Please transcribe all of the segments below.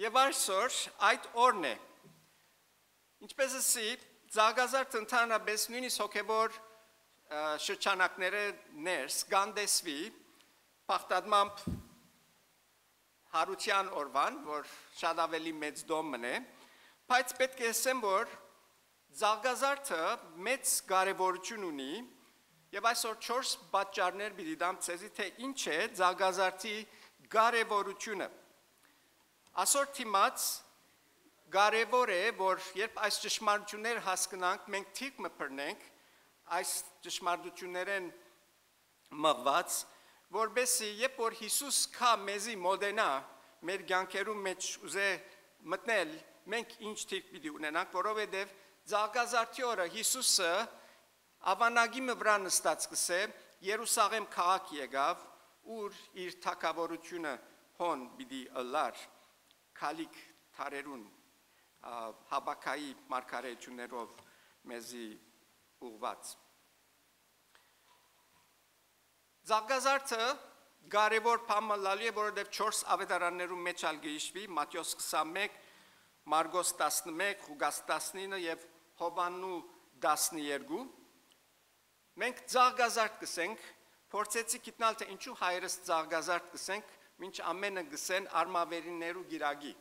Եվ այսօր այդ օրն է։ Ինչպես ասի, Զարգազարդ ընդհանրապես նույնիսկ հոգևոր շրջանակները ներս գանդեսվի պախտadmամբ հարության օրվան, որ շատ ավելի մեծ դոմն է, բայց պետք է ասեմ, որ Զարգազարդը մեծ կարևորություն ունի եւ այսօր 4 պատճառներ պիտի դամ ցեզի թե ինչ է Զարգազարդի կարևորությունը։ Այսօր թիմած կարևոր է, որ երբ այս ճշմարտությունները հասկանանք, մենք թիք մփռնենք այս ճշմարտություններեն մղված, որբեսի երբ որ Հիսուս կա մեզի մոդենա, մեր ցանկերում մեջ ուզե մտնել, մենք ինչ թիք պիտի ունենանք, որովհետև Զարգազարդի օրը Հիսուսը ավանագիմը վրա նստած կսե Երուսաղեմ քաղաք եկավ, ուր իր թակավորությունը հոն բիդի ըլար քալիք թարերուն հաբակայի մարգարեություններով մեզի ուղված Զարգազարդը կարևոր բանը լալի է, որովհետև 4 ավետարաններում մեջ ալ գիշվի Մատթեոս 21, Մարգոս 11, Ղուգաս 19 եւ Հովաննու 12 Մենք ցաղգազարդ կսենք, փորձեցի գիտնալ թե ինչու հայրս ցաղգազարդ կսենք, ինչ ամենը գսեն արմավերիներու գիրագի։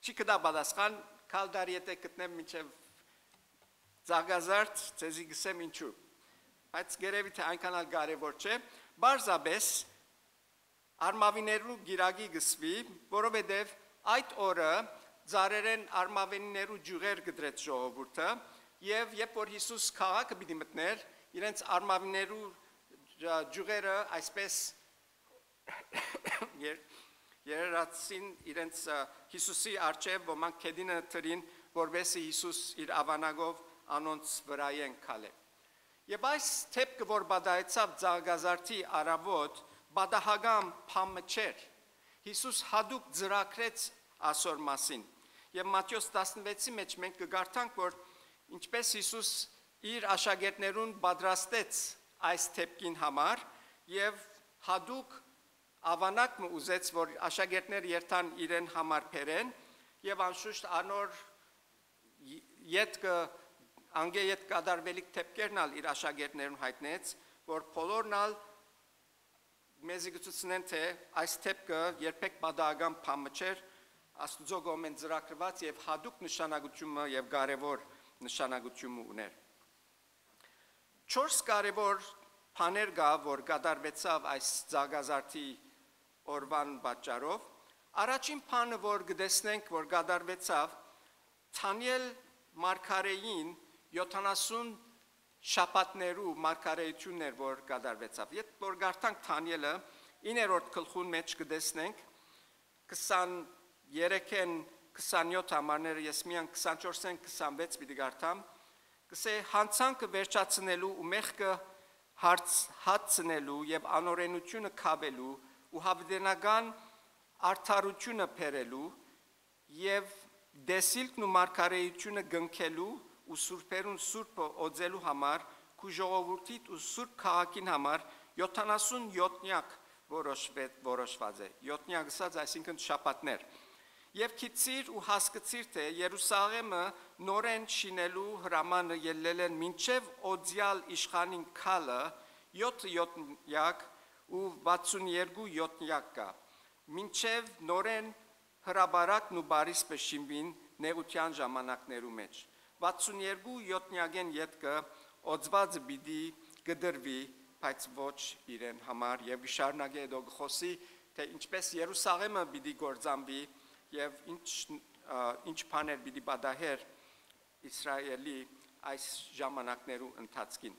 Չի կդա բադասխան, կալդար եթե գտնեմ մինչև ցաղգազարդ, ցեզի գսեմ ինչու։ Բայց գերեւի թե այնքան էլ կարևոր չէ, բարձաբես արմավիներու գիրագի գսվի, որովհետև այդ օրը ծարերեն արմավենիներու ջուղեր գդրեց ժողովուրդը եւ երբ որ Հիսուս քաղաքը պիտի մտներ, իրենց արմավիներու ջուղերը այսպես երրացին իրենց Հիսուսի արչև ոմանք կեդինը տրին, որբեսի Հիսուս իր ավանագով անոնց վրայեն քալե։ Եվ այս թեփքը որ բադայեցավ Զարգազարդի արավոտ, բադահագամ փամը չէր։ Հիսուս հadoop ծրակրեց ասոր մասին։ Եվ Մատթեոս 16-ի մեջ մենք կգարտանք, որ ինչպես Հիսուս իր աշակերտներուն պատրաստեց այս թեփքին համար եւ հadouk ավանակ մը ուզեց որ աշակերտները երթան իրեն համար փերեն եւ անշուշտ անոր յետքը անգե յետ կդարվելիք թեփքերնալ իր աշակերտներուն հայտնեց որ բոլորնալ մեզի գծուցնեն թե այս թեփքը երբեք բադական փամը չէր աստուծո գոմեն ծրագրված եւ հadouk նշանակությունը եւ կարեւոր նշանակություն ուներ։ 4 կարևոր բաներ կա, որ կատարվեցավ այս ցագազարտի օրվան պատճառով։ Առաջին բանը, որ կտեսնենք, որ կատարվեցավ, Թանիել Մարկարեին 70 շապատներու մարկարեություններ, որ կատարվեցավ։ Եթե որ գարտանք Թանիելը 9-րդ գլխուն մեջ կտեսնենք 23-ն 27 համարները ես միան 24-ին 26 պիտի գարտամ կսե հանցանքը վերջացնելու ու մեղքը հարց հացնելու եւ անօրենությունը կավելու ու հավդենական արդարությունը փերելու եւ դեսիլքն ու մարգարեությունը գնքելու ու սուրբերուն սուրբը օձելու համար քու ժողովրդիդ ու սուրբ քաղաքին համար 77-նյակ որոշվեց որոշված է 7-նյակ ասած այսինքն շապատներ Եվ քիծիր ու հասկացիր թե Երուսաղեմը նորեն շինելու հրամանը ելել են մինչև օձյալ իշխանին քալը 7 յոթնյակ ու 62 յոթնյակ կա մինչև նորեն հրաբարակն ու բարիսպը շինվին նեղության ժամանակներու մեջ 62 յոթնյակեն յետքը օձված բիդի գդրվի բայց ոչ իրեն համար եւ գշարնագե դոգ խոսի թե ինչպես Երուսաղեմը բիդի գործամբի եւ ինչ ինչ բաներ պիտի պատահեր Իսրայելի այս ժամանակներու ընթացքին։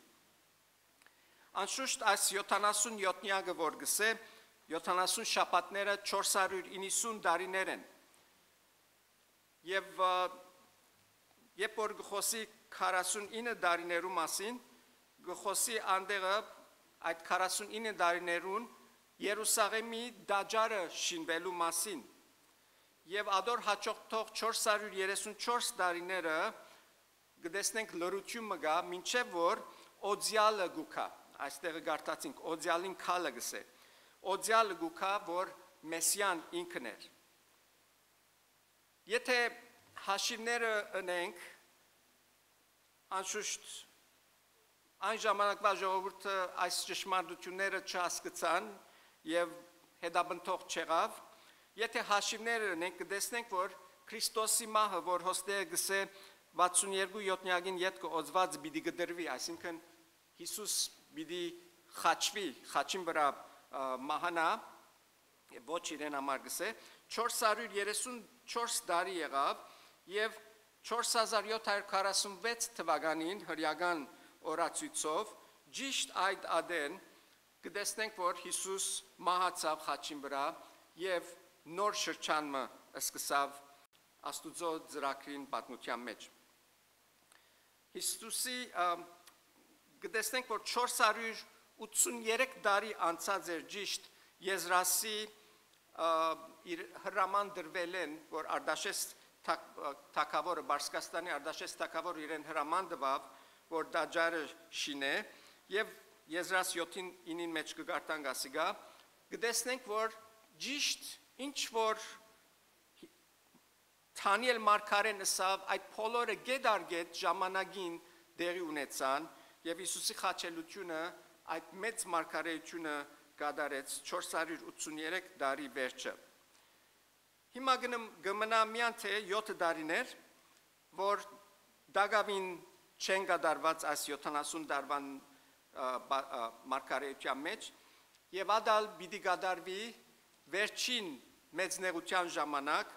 Անշուշտ այս 77-յակը որ գսե 70 շաբաթները 490 տարիներ են։ Եվ երբ որ գխոսի 49 տարիներու մասին, գխոսի անդեղը այդ 49 տարիներուն Երուսաղեմի դաջարը շինվելու մասին եւ ադոր հաջողթող 434 տարիները գտեսնենք լրություն մգա մինչեւ որ օձյալը գուքա այստեղ գարտացինք օձյալին քալը գսե օձյալը գուքա որ մեսիան ինքն էր Եթե հաշիվները ունենք, անշուշտ այն ժամանակվա ժողովուրդը այս ճշմարտությունները չհասկացան եւ հետաբնթող չեղավ, եթե հաշիվները ունենք, կտեսնենք, որ Քրիստոսի մահը, որ հոստերը գսե 62-7-նյակին յետքը օծված պիտի գդրվի, այսինքն Հիսուս պիտի խաչվի, խաչին վրա մահանա, ոչ իրեն համար գսե, 434 տարի եղավ եւ 4746 թվականին հրյական օրացույցով ճիշտ այդ ադեն կտեսնենք, որ Հիսուս մահացավ խաչին վրա եւ նոր շրջանը սկսավ Աստուծո ծրագրին պատմության մեջ։ Հիսուսի կտեսնենք, որ 483 տարի անցած էր ճիշտ Եզրասի իր հրաման դրվել են, որ Արդաշես թակավորը, Բարսկաստանի Արդաշես թակավորը իրեն հրաման տվավ, որ դաջարը շինե եւ Եզրաս 7-ին 9-ին մեջ կգարտանք ասիգա, կտեսնենք, որ ճիշտ ինչ որ Թանիել Մարկարեն ասավ, այդ բոլորը գեդարգետ ժամանակին դեղի ունեցան եւ Հիսուսի խաչելությունը այդ մեծ մարկարեությունը կադարեց 483 տարի վերջը։ Հիմա գնամ գմնա միան թե 7 տարիներ, որ դագավին չեն կդարված այս 70 տարվան մարկարեության մեջ եւ ադալ պիտի կդարվի վերջին մեծ նեղության ժամանակ,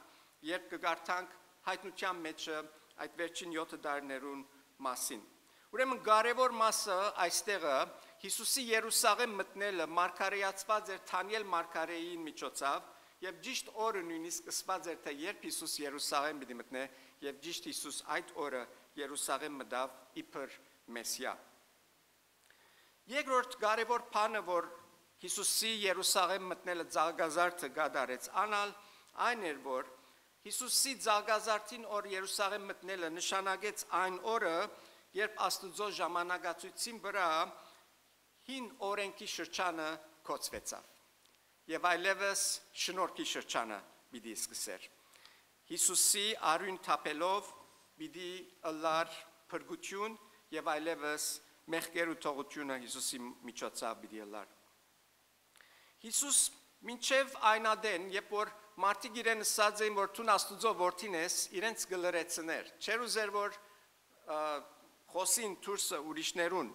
երբ կգարտանք հայտնության մեջը այդ վերջին 7 տարիներուն մասին։ Ուրեմն կարևոր մասը այստեղը Հիսուսի Երուսաղեմ մտնելը մարգարեացված էր Թանիել մարգարեի միջոցով եւ ճիշտ օրը նույնիսկ սկսված էր թե երբ Հիսուս Երուսաղեմ պիտի մտնե եւ ճիշտ Հիսուս այդ օրը Երուսաղեմ մտավ իբր Մեսիա։ Երկրորդ կարևոր բանը, որ Հիսուսի Երուսաղեմ մտնելը ցաղգազարդը գադարեց, անալ այն էր, որ Հիսուսի ցաղգազարդին օր Երուսաղեմ մտնելը նշանակեց այն օրը, երբ Աստուծո ժամանակացույցին վրա հին օրենքի շրջանը կոչվեցավ։ Եվ այլևս շնորհքի շրջանը պիտի սկսեր։ Հիսուսի արույն թափելով պիտի ըլլար փրկություն եւ այլևս մեղքերու թողությունը Հիսուսի միջոցով պիտի ըլլար։ Հիսուս մինչև այնադեն, երբ որ մարդիկ իրեն ասած էին, որ ցուն Աստուծո որդին ես, իրենց գլրեցներ։ Չեր ուզեր որ խոսին դուրսը ուրիշներուն։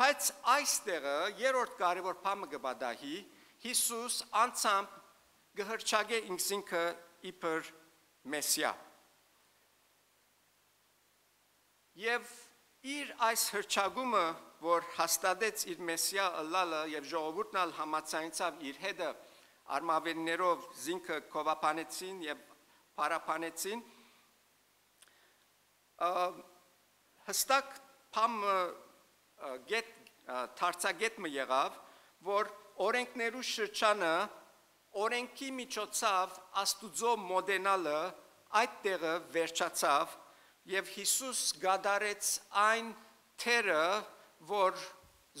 Բայց այստեղը երրորդ կարևոր բանը կբադահի Հիսուս անցամբ գհրճագե ինքսինքը իբր Մեսիա։ Եվ իր այս հրճագումը, որ հաստատեց իր Մեսիա ըլլալը եւ ժողովուրդն ալ համացանցավ իր հետը արմավեններով զինքը կովապանեցին եւ պարապանեցին հստակ փամ գետ թարցագետը եղավ, որ օրենքներու շրջանը օրենքի միջոցով աստուծո մոդենալը այդ տեղը վերջացավ եւ Հիսուս գադարեց այն թերը, որ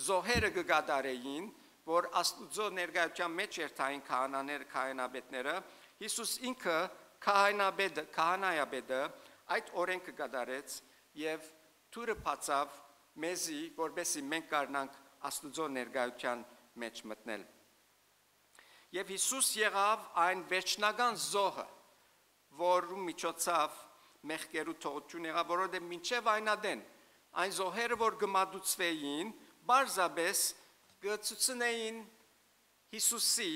զոհերը կգադարեին, որ աստուծո ներկայության մեջ էր թային քահանաները, քահանաբետները, Հիսուս ինքը քահանաբեդը, քահանայաբեդը այդ օրենքը գադարեց եւ թուրը բացավ մեզի, որբեսի մենք կարնանք Աստուծո ներկայության մեջ մտնել։ Եվ Հիսուս եղավ այն վերջնական զոհը, որու միջոցով մեղքերու թողություն եղավ, որովհետև մինչև այնադեն այն զոհերը, որ գմադուցվեին, բարձաբես գծուցնեին Հիսուսի,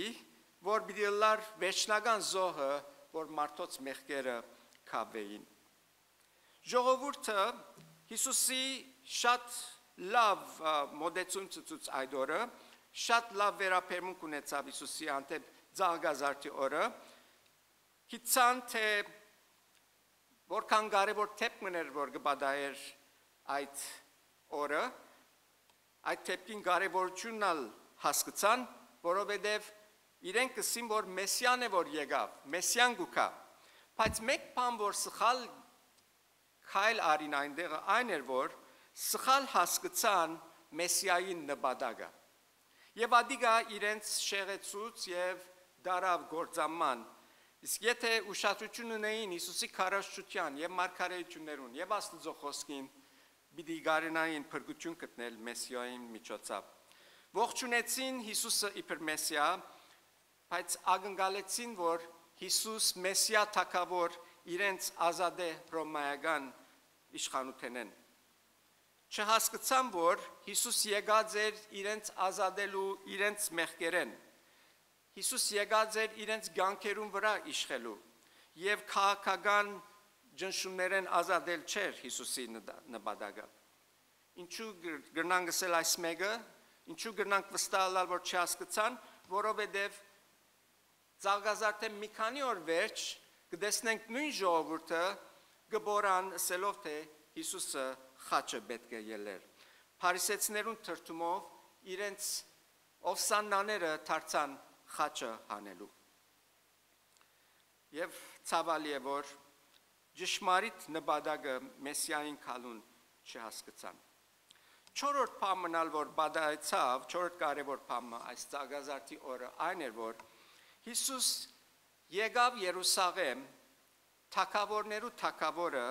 որ պիտի լար վերջնական զոհը, որ մարդոց մեղքերը կավեին։ Ժողովուրդը Հիսուսի շատ լավ մոդեցում ծծուց այդ օրը, շատ լավ վերապերմունք ունեցավ Հիսուսի անտեպ ցաղգազարդի օրը։ Հիցան թե որքան կարևոր թեփքն էր որ գբադայեր այդ օրը, այդ թեփքին կարևորությունն ալ հասկացան, որովհետև իրենք կսին որ մեսիան է որ եկավ, մեսիան գուկա։ Բայց մեկ բան որ սխալ քայլ արին այնտեղը այն էր որ սխալ հասկացան մեսիայի նպատակը եւ ադիգա իրենց շեղեցուց եւ դարավ գործաման Իսկ եթե ուշադրություն ունեին Հիսուսի քարոշչության եւ մարգարեություններուն եւ Աստծո խոսքին, պիտի գարենային փրկություն գտնել Մեսիայի միջոցով։ Ողջունեցին Հիսուսը իբր Մեսիա, բայց ակնկալեցին, որ Հիսուս Մեսիա թակավոր իրենց ազատե ռոմայական իշխանութենեն։ Չհասկացան, որ Հիսուս եկած էր իրենց ազատելու իրենց մեղքերեն Հիսուս եկած էր իրենց ցանկերուն վրա իշխելու եւ քաղաքական ջնշումներեն ազատել չէր Հիսուսի նպատակը։ Ինչու գրնանք ասել այս մեկը, ինչու գրնանք վստահալ, որ չհասկացան, որովհետեւ Զարգազարդը մի քանի օր վերջ կդեսնենք նույն ժողովուրդը գբորան ասելով թե Հիսուսը խաչը պետք է ելեր։ Փարիսեցիներուն թրթումով իրենց ովսանները դարձան խաչը հանելու։ Եվ ցավալի է որ ճշմարիտ նպատակը մեսիային քալուն չհասկացան։ Չորրորդ փամնալ որ բադայցավ, չորրորդ կարևոր փամը այս ցագազարտի օրը այն էր որ Հիսուս եկավ Երուսաղեմ թակավորներու թակավորը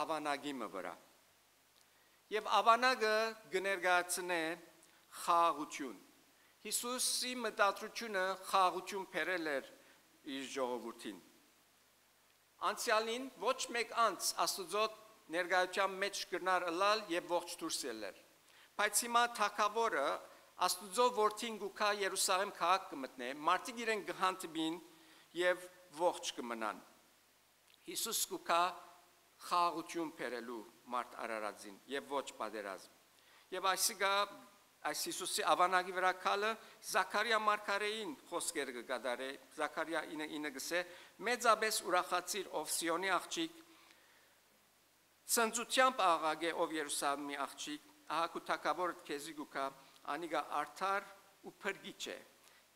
ավանագիմը վրա։ Եվ ավանագը գներգացնե խաղություն Հիսուսի մտածությունը խաղություն բերել էր իր ժողովրդին։ Անցյալին ոչ մեկ անց Աստուծո ներկայության մեջ գնար ըլալ եւ ողջ դուրս ելեր։ Բայց հիմա թակավորը Աստուծո որդին գուքա Երուսաղեմ քաղաք կմտնե, մարդիկ իրեն գհանտբին եւ ողջ կմնան։ Հիսուս գուքա խաղություն բերելու մարդ արարածին եւ ոչ պատերազմ։ Եվ այսիկա այս Հիսուսի ավանագի վրա կալը Զաքարիա մարգարեին խոսքեր կգադարե Զաքարիա 9:9 գսե. Մեծաբես ուրախացիր ով Սիոնի աղջիկ ցնծությամբ աղագե ով Երուսաղեմի աղջիկ ահակու թակավոր քեզի գուկա անիգա արթար ու փրկիչ է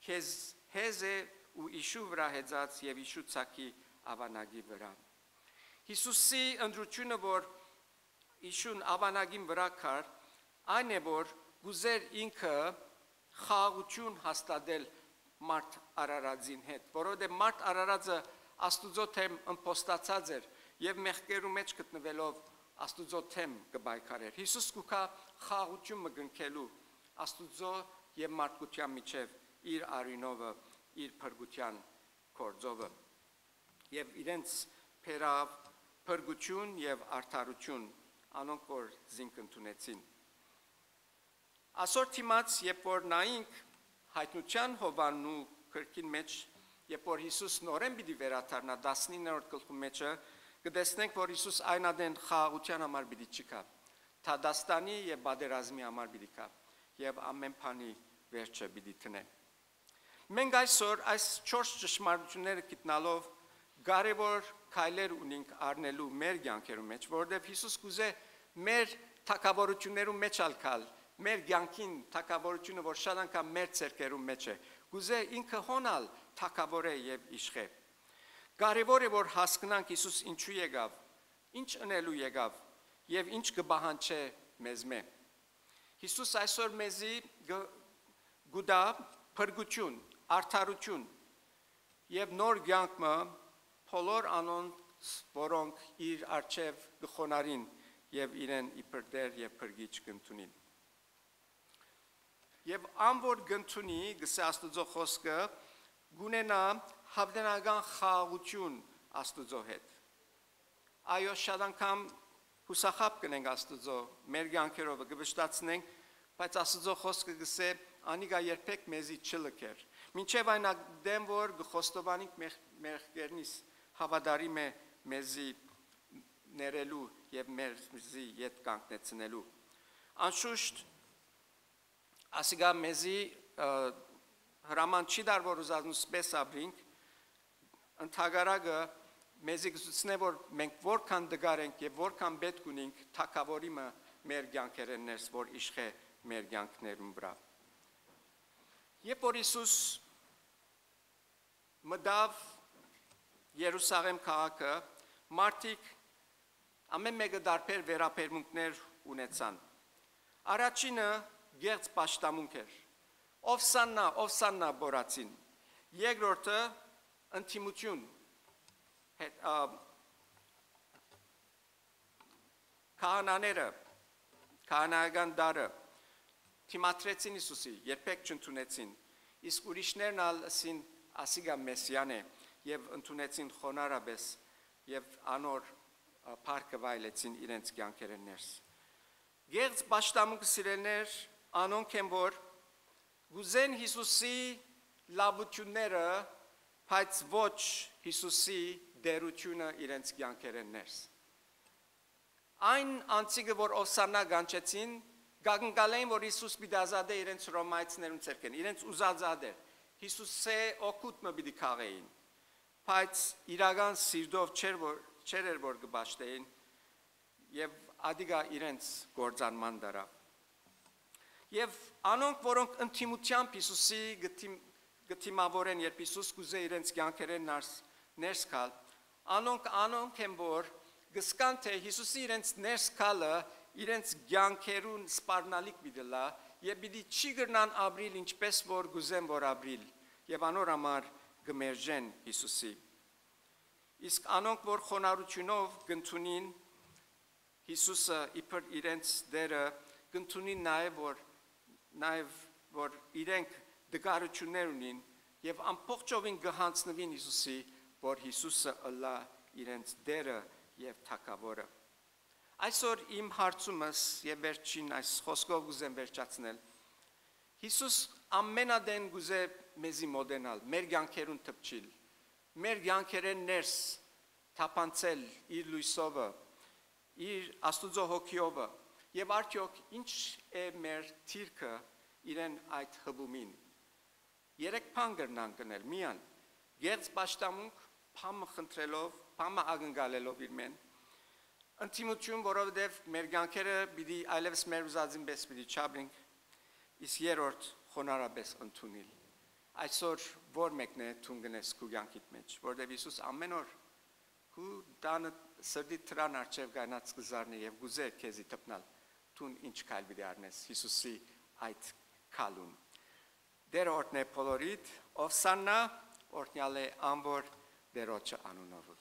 քեզ հեզե ու իշու վրա հեծած եւ իշու ցակի ավանագի վրա Հիսուսի ընդրությունը որ իշուն ավանագին վրա կար այն է որ գուզեր ինքը խաղություն հաստատել մարդ արարածին հետ, որովհետև մարդ արարածը Աստուծո թեմ ըմպոստացած էր եւ մեղքերու մեջ գտնվելով Աստուծո թեմ կբայքարեր։ Հիսուս կուքա խաղություն մգնքելու Աստուծո եւ մարդկության միջև իր արինովը, իր փրկության կորձովը եւ իրենց փերավ փրկություն եւ արդարություն անոնք որ զինք ընդունեցին ասոր թիմած երբ որ նայինք հայտնության հովանու քրկին մեջ երբ որ Հիսուս նորեն պիտի վերաթարնա 19-րդ գլխու մեջը կտեսնենք որ Հիսուս այնադեն խաղաղության համար պիտի չկա Թադաստանի եւ բادرազմի համար պիտի կա եւ ամեն բանի վերջը պիտի տնենք Մենք այսօր այս 4 ճշմարտությունները գտնալով կարևոր քայլեր ունենք առնելու մեր կյանքերում մեջ, որովհետեւ Հիսուս կուզե մեր թակավորություններում մեջ ալքալ մեր ցանկին թակավորությունը, որ շատ անգամ մեր ցերկերում մեջ է, գուզե ինքը հոնալ թակավոր է եւ իշխե։ Կարևոր է որ հասկանանք Հիսուս ինչու եկավ, ինչ ընելու եկավ եւ ինչ կբահանչե մեզ մե։ Հիսուս այսօր մեզի գուդա փրկություն, արդարություն եւ նոր ցանկը փոլոր անոնց, որոնք իր արչեվ գխոնարին եւ իրեն իբր դեր եւ փրկիչ կընդունին եւ ամբոր գնթունի գսե Աստուծո խոսքը գունենա հավդենական խաղություն Աստուծո հետ այո շատ անգամ հուսախապ կնենք Աստուծո մեր ցանկերով կվշտացնենք բայց Աստուծո խոսքը գսե անիգա երբեք մեզի չլքեր մինչև այն դեմ որ մեր կերնից հավադարի մե մեզի ներելու եւ մեզի յետ կանգնեցնելու անշուշտ ասիգա մեզի հրաման չի դար որ ուզածնուս պես ապրինք ընդհանրակը մեզի գծուցնե որ մենք որքան դգար ենք եւ որքան պետք ունենք թակավորիմը մեր ցանկերեն ներս որ իշխե մեր ցանկներուն վրա Երբ որ Հիսուս մտավ Երուսաղեմ քաղաքը մարդիկ ամեն մեկը դարբեր վերապերմունքներ ունեցան Առաջինը գերց պաշտամունք էր։ Ովսաննա, ովսաննա բորացին։ Երկրորդը ընտիմություն հետ քահանաները քահանայական դարը թիմատրեցին Հիսուսի, երբեք չընդունեցին։ Իսկ ուրիշներն ալ ասին Ասիգա Մեսյան է եւ ընդունեցին խոնարհաբես եւ անոր парքը վայելեցին իրենց կյանքերը ներս։ Գերց ճշտամուկ սիրելներ, անոնք են որ գուզեն Հիսուսի լավությունները, բայց ոչ Հիսուսի դերությունը իրենց կյանքերը ներս։ Այն անցիկը, որ օսանա գանչեցին, գագնգալային, որ Հիսուս պիտի ազատե իրենց ռոմայցներուն ցերկեն, իրենց ուզածադեր։ Հիսուսը օկուտ մը պիտի քաղեին։ Բայց իրական սիրտով չեր որ չեր էր որ կբաշտեին եւ ադիգա իրենց գործանման դարա։ Եվ անոնք, որոնք ինտիմությամբ Հիսուսի գտիմ գտիմավորեն, երբ Հիսուս կուզե իրենց կյանքերեն ներս ներս գալ, անոնք անոնք են որ գսկան թե Հիսուսի իրենց ներս գալը իրենց կյանքերուն սպառնալիք բիդլա եւ պիտի չի գրնան ապրիլ ինչպես որ գուզեն որ ապրիլ եւ անոր համար գմերժեն Հիսուսի իսկ անոնք որ խոնարհությունով գտնունին Հիսուսը իբր իրենց դերը գտնունին նաեւ որ նաեւ որ իրենք դգարություններ ունին եւ ամբողջովին գահանցնվին Հիսուսի որ Հիսուսը ըլլա իրենց դերը եւ թակավորը Այսօր իմ հարցումս եւ վերջին այս խոսքով գուզեմ վերջացնել. Հիսուս ամենադեն գուզե մեզի մոդենալ, մեր ցանկերուն թփչիլ, մեր ցանկերեն ներս թափանցել իր լույսովը, իր աստուծո հոգիովը եւ արդյոք ինչ է մեր թիրքը իրեն այդ հբումին։ Երեք բան կրնան կնել միան գերց պաշտամունք փամը խնդրելով, փամը ագնկալելով իր մեն Ընտիմություն, որովհետև մեր ցանկերը պիտի այլևս մեր ուզածին պես պիտի չաբրենք, իսկ երրորդ խոնարհաբես ընդունել։ Այսօր որ մեկն է թուն գնես քու ցանկիդ մեջ, որովհետև Հիսուս ամեն օր քու տանը սրդի տրան արջև գանած կզարնի եւ գուզե քեզի տպնալ թուն ինչ կալ պիտի առնես Հիսուսի այդ քալուն։ Դեր օրտնե փոլորիտ, ով սաննա օրտնյալ է ամբոր դերոջը անունով